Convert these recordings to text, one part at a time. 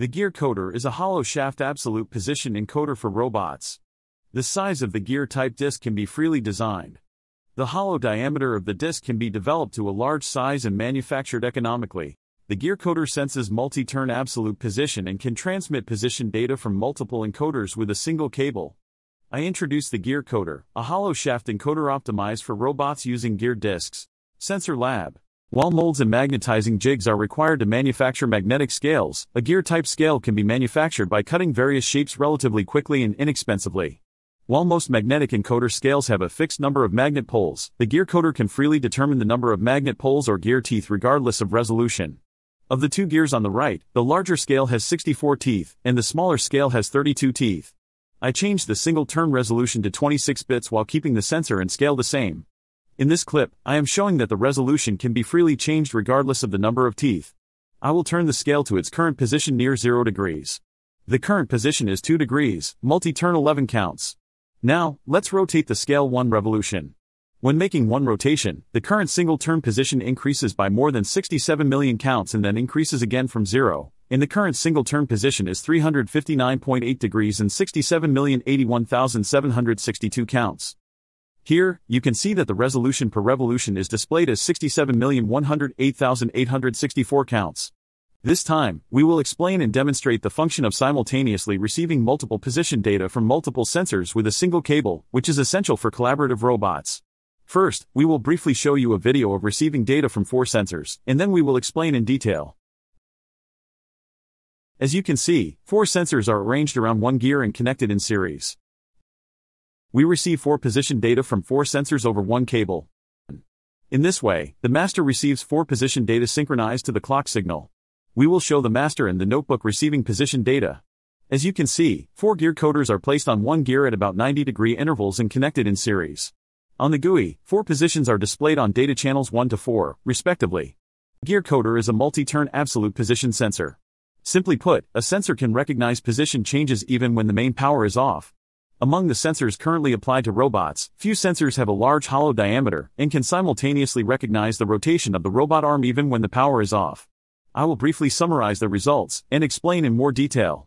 The Gearcoder is a hollow shaft absolute position encoder for robots. The size of the gear type disc can be freely designed. The hollow diameter of the disc can be developed to a large size and manufactured economically. The Gearcoder senses multi-turn absolute position and can transmit position data from multiple encoders with a single cable. I introduced the Gearcoder, a hollow shaft encoder optimized for robots using gear discs. Sensor Lab. While molds and magnetizing jigs are required to manufacture magnetic scales, a gear type scale can be manufactured by cutting various shapes relatively quickly and inexpensively. While most magnetic encoder scales have a fixed number of magnet poles, the Gearcoder can freely determine the number of magnet poles or gear teeth regardless of resolution. Of the two gears on the right, the larger scale has 64 teeth, and the smaller scale has 32 teeth. I changed the single turn resolution to 26 bits while keeping the sensor and scale the same. In this clip, I am showing that the resolution can be freely changed regardless of the number of teeth. I will turn the scale to its current position near 0 degrees. The current position is 2 degrees, multi-turn 11 counts. Now, let's rotate the scale 1 revolution. When making one rotation, the current single turn position increases by more than 67 million counts and then increases again from 0. In the current single turn position is 359.8 degrees and 67,081,762 counts. Here, you can see that the resolution per revolution is displayed as 67,108,864 counts. This time, we will explain and demonstrate the function of simultaneously receiving multiple position data from multiple sensors with a single cable, which is essential for collaborative robots. First, we will briefly show you a video of receiving data from four sensors, and then we will explain in detail. As you can see, four sensors are arranged around one gear and connected in series. We receive four position data from four sensors over one cable. In this way, the master receives four position data synchronized to the clock signal. We will show the master and the notebook receiving position data. As you can see, four Gearcoders are placed on one gear at about 90 degree intervals and connected in series. On the GUI, four positions are displayed on data channels 1 to 4, respectively. Gearcoder is a multi-turn absolute position sensor. Simply put, a sensor can recognize position changes even when the main power is off. Among the sensors currently applied to robots, few sensors have a large hollow diameter and can simultaneously recognize the rotation of the robot arm even when the power is off. I will briefly summarize the results and explain in more detail.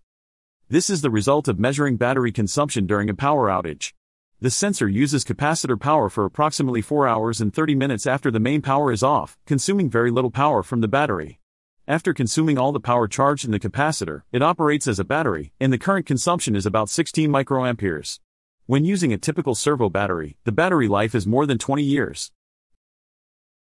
This is the result of measuring battery consumption during a power outage. The sensor uses capacitor power for approximately 4 hours and 30 minutes after the main power is off, consuming very little power from the battery. After consuming all the power charged in the capacitor, it operates as a battery, and the current consumption is about 16 microamperes. When using a typical servo battery, the battery life is more than 20 years.